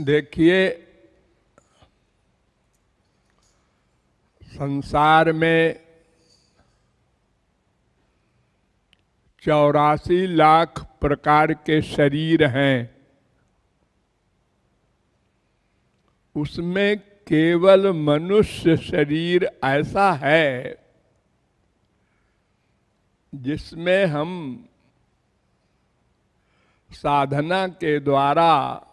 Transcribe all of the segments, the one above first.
देखिए, संसार में चौरासी लाख प्रकार के शरीर हैं। उसमें केवल मनुष्य शरीर ऐसा है जिसमें हम साधना के द्वारा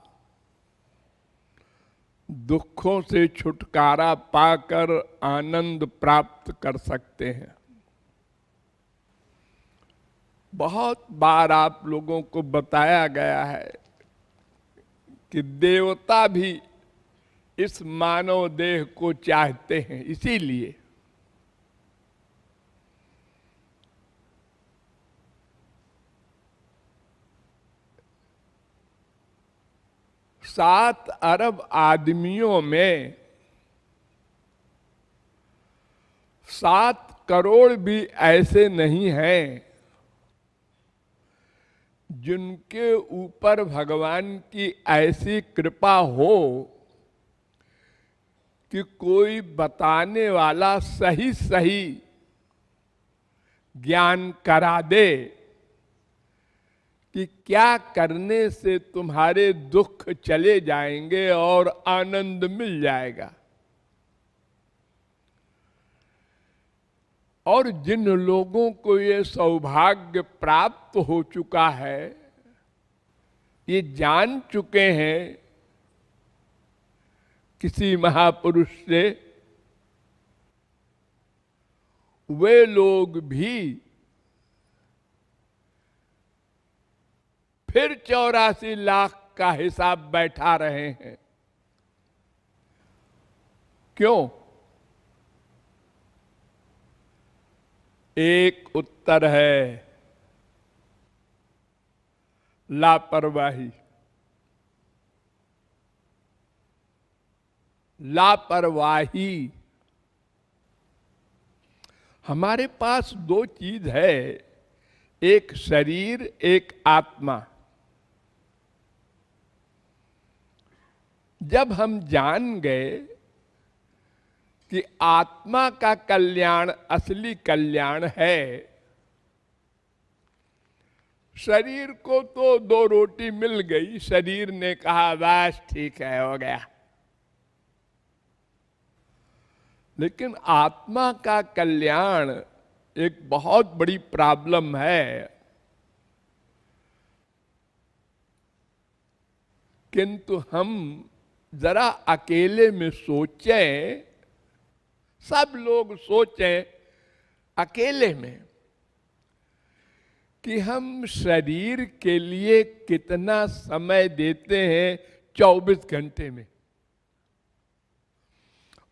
दुखों से छुटकारा पाकर आनंद प्राप्त कर सकते हैं। बहुत बार आप लोगों को बताया गया है कि देवता भी इस मानव देह को चाहते हैं, इसीलिए। सात अरब आदमियों में सात करोड़ भी ऐसे नहीं हैं जिनके ऊपर भगवान की ऐसी कृपा हो कि कोई बताने वाला सही सही ज्ञान करा दे। कि क्या करने से तुम्हारे दुख चले जाएँगे और आनंद मिल जाएगा? और जिन लोगों को ये सौभाग्य प्राप्त हो चुका है, ये जान चुके हैं, किसी महापुरुष से, वे लोग भी फिर चौरासी लाख का हिसाब बैठा रहे हैं। क्यों? एक उत्तर है, लापरवाही। लापरवाही। हमारे पास दो चीज़ है, एक शरीर, एक आत्मा। जब हम जान गए कि आत्मा का कल्याण, असली कल्याण है, शरीर को तो दो रोटी मिल गई। शरीर ने कहा, बस ठीक है, हो गया। लेकिन आत्मा का कल्याण एक बहुत बड़ी प्रॉब्लम है। किंतु हम जरा अकेले में सोचें, सब लोग सोचें अकेले में कि हम शरीर के लिए कितना समय देते हैं 24 घंटे में।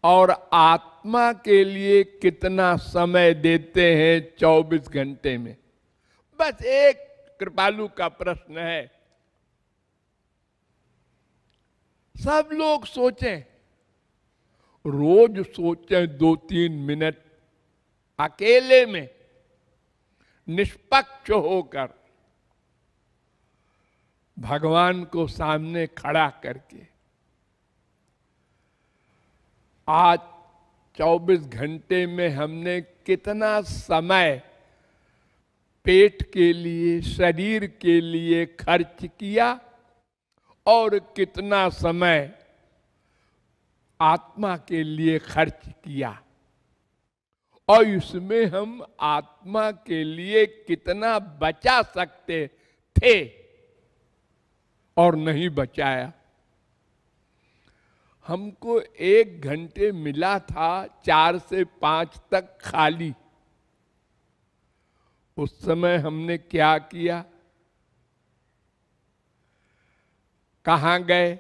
और आत्मा के लिए कितना समय देते हैं 24 घंटे में। बस एक कृपालु का प्रश्न है सब लोग सोचें। रोज सोचें दो तीन मिनट अकेले में, निष्पक्ष होकर, भगवान को सामने खड़ा करके। आज 24 घंटे में हमने कितना समय पेट के लिए, शरीर के लिए खर्च किया और कितना समय आत्मा के लिए खर्च किया? और इसमें हम आत्मा के लिए कितना बचा सकते थे और नहीं बचाया? हमको एक घंटे मिला था चार से पाँच तक खाली। उस समय हमने क्या किया? कहा गए?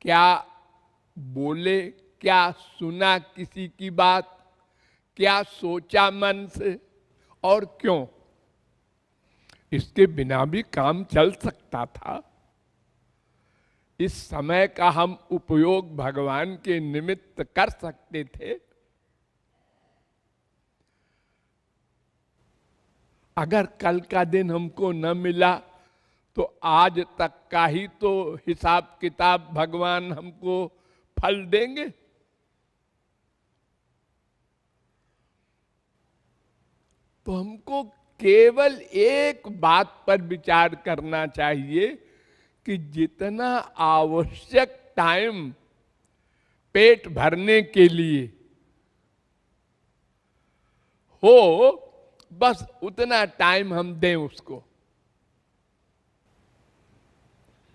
क्या बोले? क्या सुना किसी की बात? क्या सोचा मन से? और क्यों? इसके बिना भी काम चल सकता था। इस समय का हम उपयोग भगवान के निमित्त कर सकते थे। अगर कल का दिन हमको न मिला तो आज तक का ही तो हिसाब किताब भगवान हमको फल देंगे। तो हमको केवल एक बात पर विचार करना चाहिए कि जितना आवश्यक टाइम पेट भरने के लिए हो, बस उतना टाइम हम दें उसको।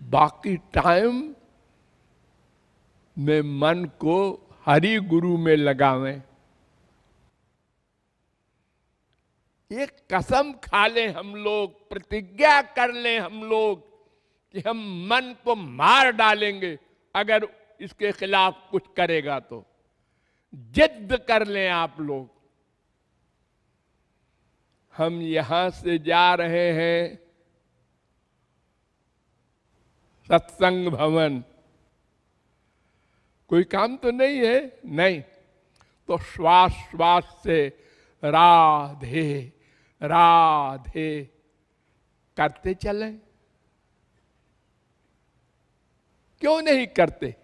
बाकी टाइम में मन को हरि गुरु में लगावें। एक कसम खा लें हम लोग, प्रतिज्ञा कर लें हम लोग कि हम मन को मार डालेंगे, अगर इसके खिलाफ कुछ करेगा तो। जिद कर लें आप लोग। हम यहाँ से जा रहे हैं सत्संग भवन। कोई काम तो नहीं है? नहीं। तो श्वास श्वास से राधे राधे करते चले। क्यों नहीं करते?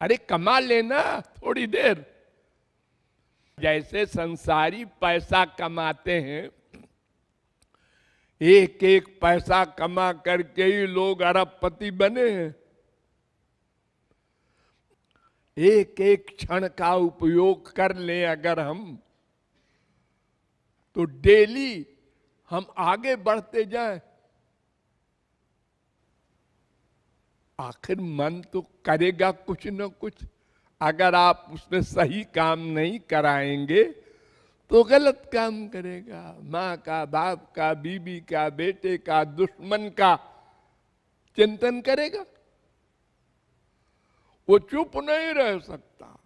अरे कमा लेना थोड़ी देर। जैसे संसारी पैसा कमाते हैं एक एक पैसा कमा करके ही लोग अरबपति बने हैं। एक एक क्षण का उपयोग कर लें अगर हम तो डेली हम आगे बढ़ते जाएँ। आखिर मन तो करेगा कुछ न कुछ। अगर आप उसमें सही काम नहीं कराएँगे तो गलत काम करेगा। माँ का, बाप का, बीबी का, बेटे का, दुश्मन का चिंतन करेगा। वो चुप नहीं रह सकता।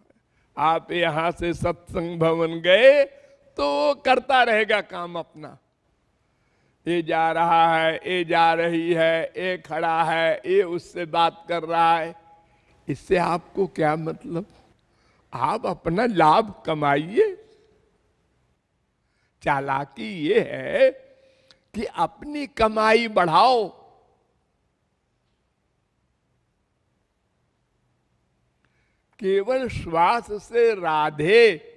आप यहाँ से सत्संग भवन गए तो वो करता रहेगा काम अपना। ये जा रहा है, ये जा रही है, ये खड़ा है, ये उससे बात कर रहा है। इससे आपको क्या मतलब? आप अपना लाभ कमाइए। चालाकी ये है कि अपनी कमाई बढ़ाओ। केवल श्वास से राधे,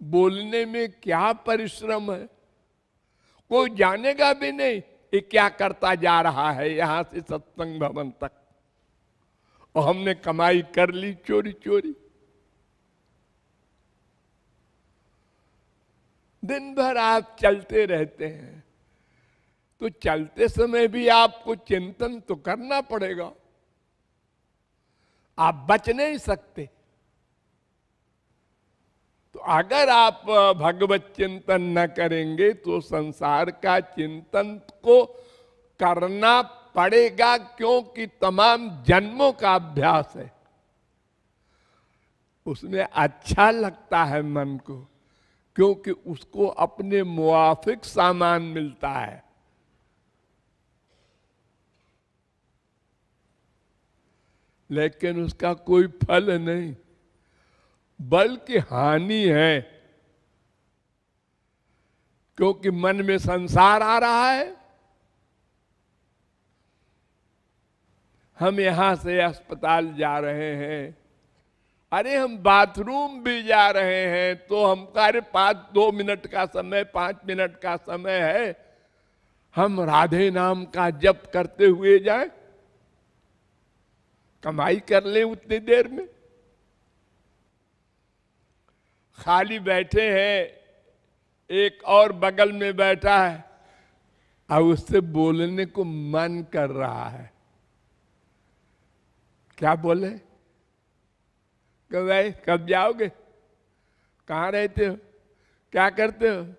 बोलने में क्या परिश्रम है? कोई जानेगा भी नहीं ये क्या करता जा रहा है यहाँ से सत्संग भवन तक। और हमने कमाई कर ली चोरी चोरी दिन भर आप चलते रहते हैं। तो चलते समय भी आपको चिंतन तो करना पड़ेगा। आप बच नहीं सकते। तो अगर आप भगवत चिंतन न करेंगे तो संसार का चिंतन को करना पड़ेगा क्योंकि तमाम जन्मों का अभ्यास है। उसमें अच्छा लगता है मन को। क्योंकि उसको अपने मुआफिक सामान मिलता है। लेकिन उसका कोई फल नहीं, बल्कि हानि है। क्योंकि मन में संसार आ रहा है, हम यहाँ से अस्पताल जा रहे हैं। अरे हम बाथरूम भी जा रहे हैं तो हम कार्य पाँच, दो मिनट का समय, पाँच मिनट का समय है। हम राधे नाम का जप करते हुए जाए। कमाई कर ले उतनी देर में। खाली बैठे हैं, एक और बगल में बैठा है, अब उससे बोलने को मन कर रहा है। क्या बोले? कब भाई कब जाओगे? कहाँ रहते हो? क्या करते हो?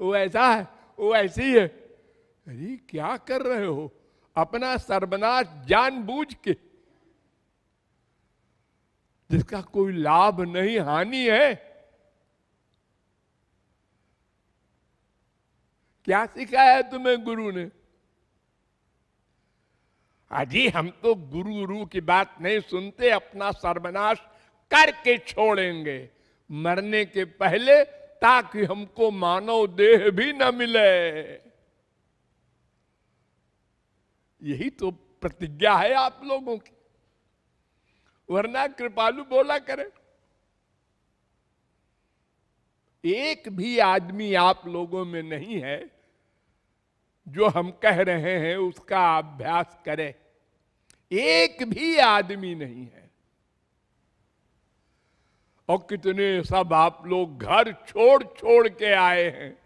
वो ऐसा है, वो ऐसी है। अरे, क्या कर रहे हो? अपना सर्वनाश जानबूझ के। जिसका कोई लाभ नहीं, हानि है। क्या सिखाया तुम्हें गुरु ने? अजी, हम तो गुरु गुरु की बात नहीं सुनते, अपना सर्वनाश करके छोड़ेंगे। मरने के पहले ताकि हमको मानव देह भी न मिले। यही तो प्रतिज्ञा है आप लोगों की। वरना कृपालु बोला करे। एक भी आदमी आप लोगों में नहीं है, जो हम कह रहे हैं उसका अभ्यास करे। एक भी आदमी नहीं है। और कितने सब आप लोग घर छोड़ छोड़ के आए हैं।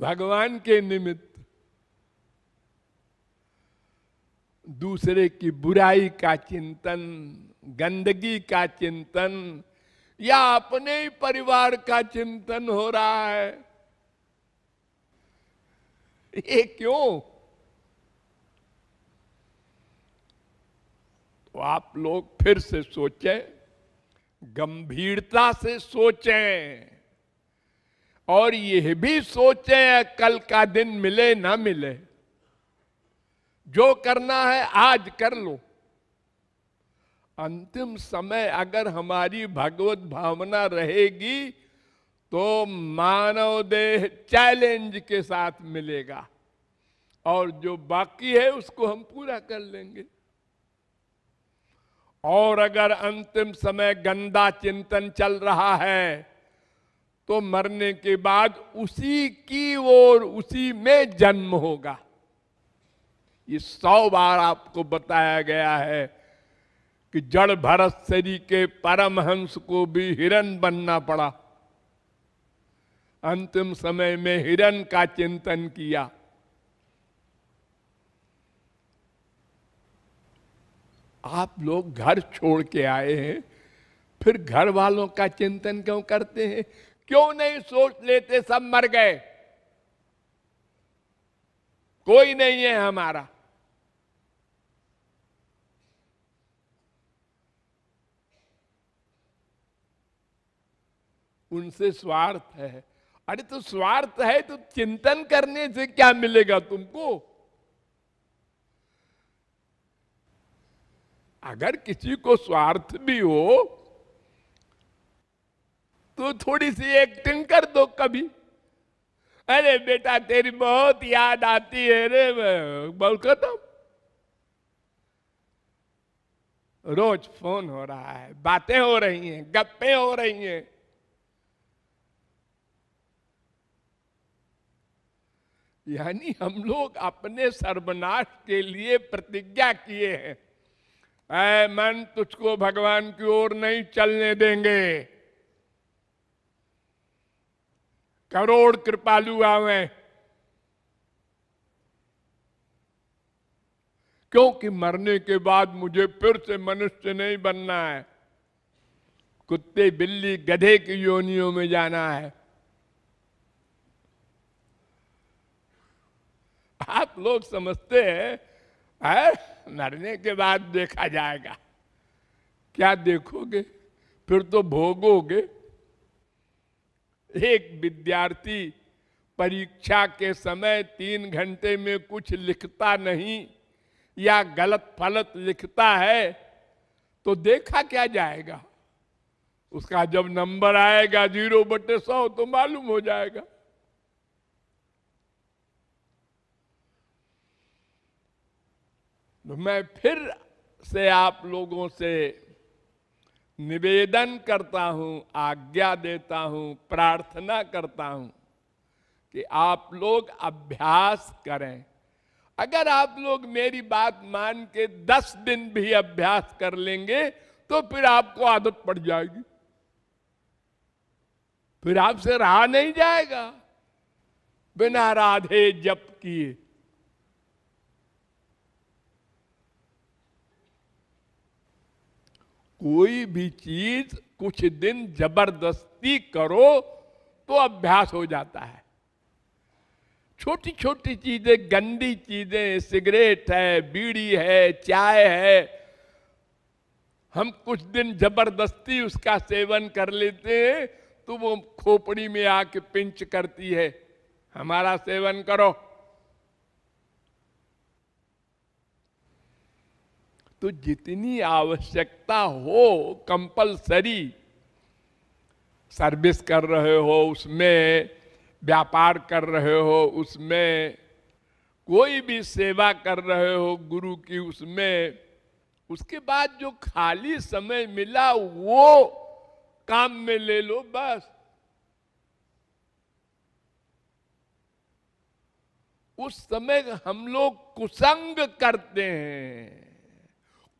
भगवान के निमित्त दूसरे की बुराई का चिंतन, गंदगी का चिंतन या अपने ही परिवार का चिंतन हो रहा है। ये क्यों? तो आप लोग फिर से सोचें। गंभीरता से सोचें। और यह भी सोचें, कल का दिन मिले ना मिले। जो करना है, आज कर लो। अंतिम समय अगर हमारी भगवत भावना रहेगी तो मानव देह चैलेंज के साथ मिलेगा। और जो बाकी है, उसको हम पूरा कर लेंगे। और अगर अंतिम समय गंदा चिंतन चल रहा है तो मरने के बाद उसी की ओर उसी में जन्म होगा। ये सौ बार आपको बताया गया है कि जड़ भरत शरी के परमहंस को भी हिरण बनना पड़ा। अंतिम समय में हिरण का चिंतन किया। आप लोग घर छोड़ के आए हैं। फिर घर वालों का चिंतन क्यों करते हैं? क्यों नहीं सोच लेते सब मर गए? कोई नहीं है हमारा। उनसे स्वार्थ है। अरे तो स्वार्थ है तो चिंतन करने से क्या मिलेगा तुमको? अगर किसी को स्वार्थ भी हो तो थोड़ी सी एक्टिंग कर दो कभी। अरे बेटा, तेरी बहुत याद आती है रे बोल खत्म। रोज फ़ोन हो रहा है, बातें हो रही हैं, गप्पे हो रही हैं। यानी हम लोग अपने सर्वनाश के लिए प्रतिज्ञा किए हैं। ऐ मन तुझको भगवान की ओर नहीं चलने देंगे। करोड़ कृपालु आवे। क्योंकि मरने के बाद मुझे फिर से मनुष्य नहीं बनना है। कुत्ते, बिल्ली, गधे की योनियों में जाना है। आप लोग समझते हैं है? मरने के बाद देखा जाएगा। क्या देखोगे? फिर तो भोगोगे। एक विद्यार्थी परीक्षा के समय तीन घंटे में कुछ लिखता नहीं या गलत फलत लिखता है तो देखा क्या जाएगा? उसका जब नंबर आएगा, ज़ीरो बटे सौ तो मालूम हो जाएगा। तो मैं फिर से आप लोगों से निवेदन करता हूँ, आज्ञा देता हूँ, प्रार्थना करता हूँ कि आप लोग अभ्यास करें। अगर आप लोग मेरी बात मान के दस दिन भी अभ्यास कर लेंगे तो फिर आपको आदत पड़ जाएगी। फिर आपसे रहा नहीं जाएगा। बिना राधे जप किए। कोई भी चीज़ कुछ दिन ज़बरदस्ती करो तो अभ्यास हो जाता है। छोटी छोटी चीज़ें, गंदी चीज़ें, सिगरेट है, बीड़ी है, चाय है, हम कुछ दिन ज़बरदस्ती उसका सेवन कर लेते हैं तो वो खोपड़ी में आके पिंच करती है। हमारा सेवन करो। तो जितनी आवश्यकता हो, कंपलसरी। सर्विस कर रहे हो, उसमें व्यापार कर रहे हो, उसमें कोई भी सेवा कर रहे हो गुरु की, उसमें उसके बाद जो खाली समय मिला, वो काम में ले लो, बस। उस समय हम लोग कुसंग करते हैं।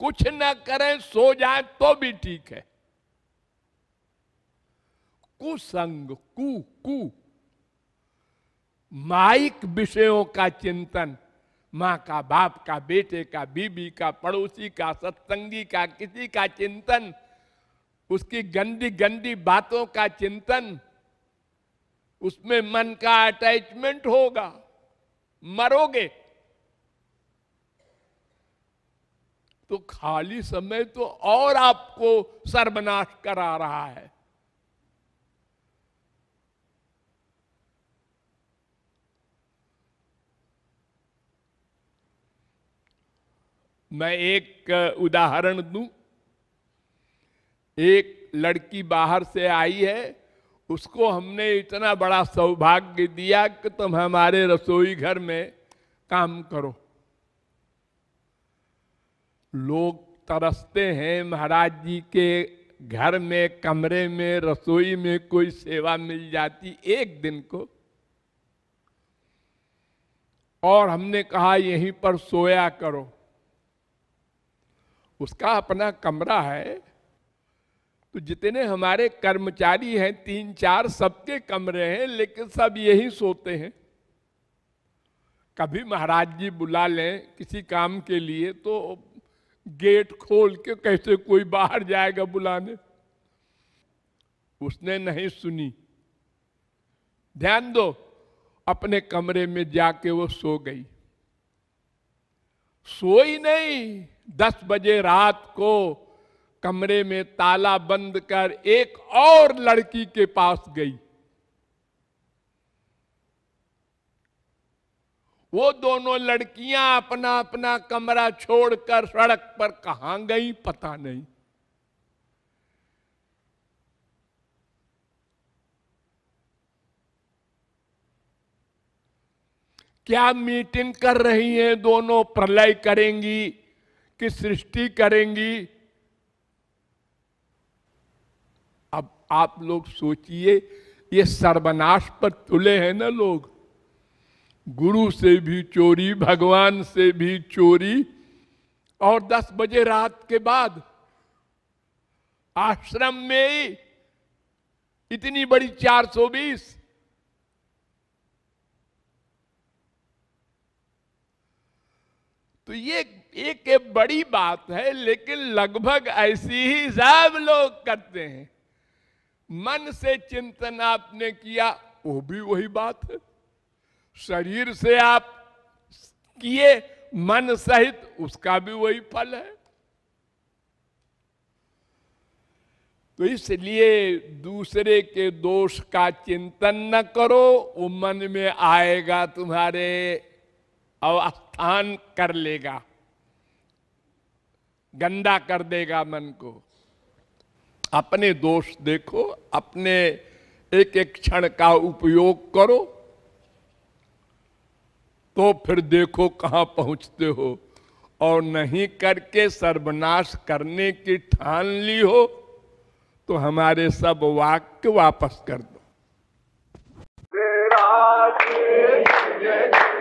कुछ न करें, सो जाए तो भी ठीक है। कुसंग, कु कु। माइक विषयों का चिंतन, माँ का, बाप का, बेटे का, बीबी का, पड़ोसी का, सत्संगी का, किसी का चिंतन, उसकी गंदी गंदी बातों का चिंतन, उसमें मन का अटैचमेंट होगा। मरोगे तो खाली समय तो और आपको सर्वनाश करा रहा है। मैं एक उदाहरण दूँ। एक लड़की बाहर से आई है, उसको हमने इतना बड़ा सौभाग्य दिया कि तुम हमारे रसोई घर में काम करो। लोग तरसते हैं महाराज जी के घर में, कमरे में, रसोई में कोई सेवा मिल जाती एक दिन को। और हमने कहा, यहीं पर सोया करो। उसका अपना कमरा है। तो जितने हमारे कर्मचारी हैं, तीन चार सबके कमरे हैं, लेकिन सब यही सोते हैं। कभी महाराज जी बुला लें किसी काम के लिए तो गेट खोल के कैसे कोई बाहर जाएगा बुलाने? उसने नहीं सुनी। ध्यान दो, अपने कमरे में जाके वो सो गई। सोई नहीं, दस बजे रात को कमरे में ताला बंद कर एक और लड़की के पास गई। वो दोनों लड़कियाँ अपना अपना कमरा छोड़कर सड़क पर कहा गई, पता नहीं। क्या मीटिंग कर रही हैं दोनों, प्रलय करेंगी कि सृष्टि करेंगी? अब आप लोग सोचिए, ये सर्वनाश पर तुले हैं ना लोग। गुरु से भी चोरी भगवान से भी चोरी और दस बजे रात के बाद आश्रम में ही इतनी बड़ी 420 तो ये एक, एक बड़ी बात है लेकिन लगभग ऐसी ही सब लोग करते हैं। मन से चिंतन आपने किया वो भी वही बात है। शरीर से आप किए, मन सहित उसका भी वही फल है। तो इसलिए दूसरे के दोष का चिंतन न करो, वो मन में आएगा तुम्हारे अवस्थान कर लेगा। गंदा कर देगा मन को। अपने दोष देखो, अपने एक एक क्षण का उपयोग करो। तो फिर देखो कहाँ पहुँचते हो और नहीं करके सर्वनाश करने की ठान ली हो तो हमारे सब वाक्य वापस कर दो Yeah.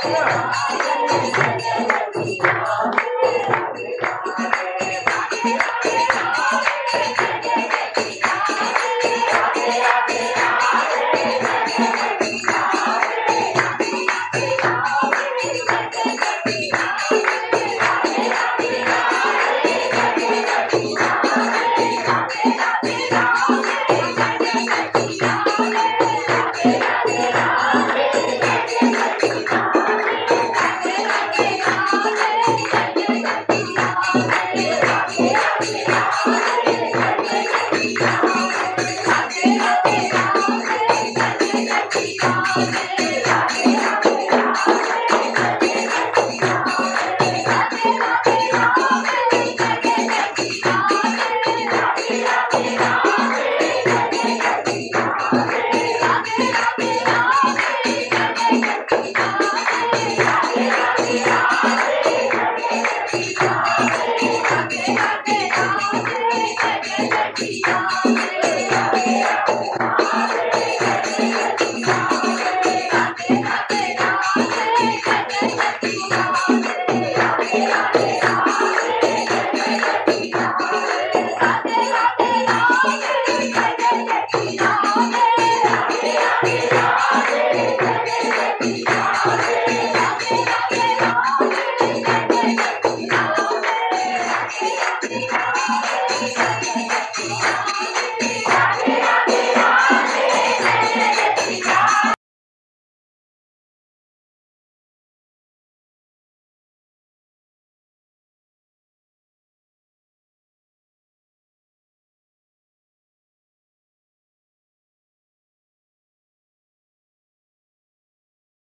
Thank you.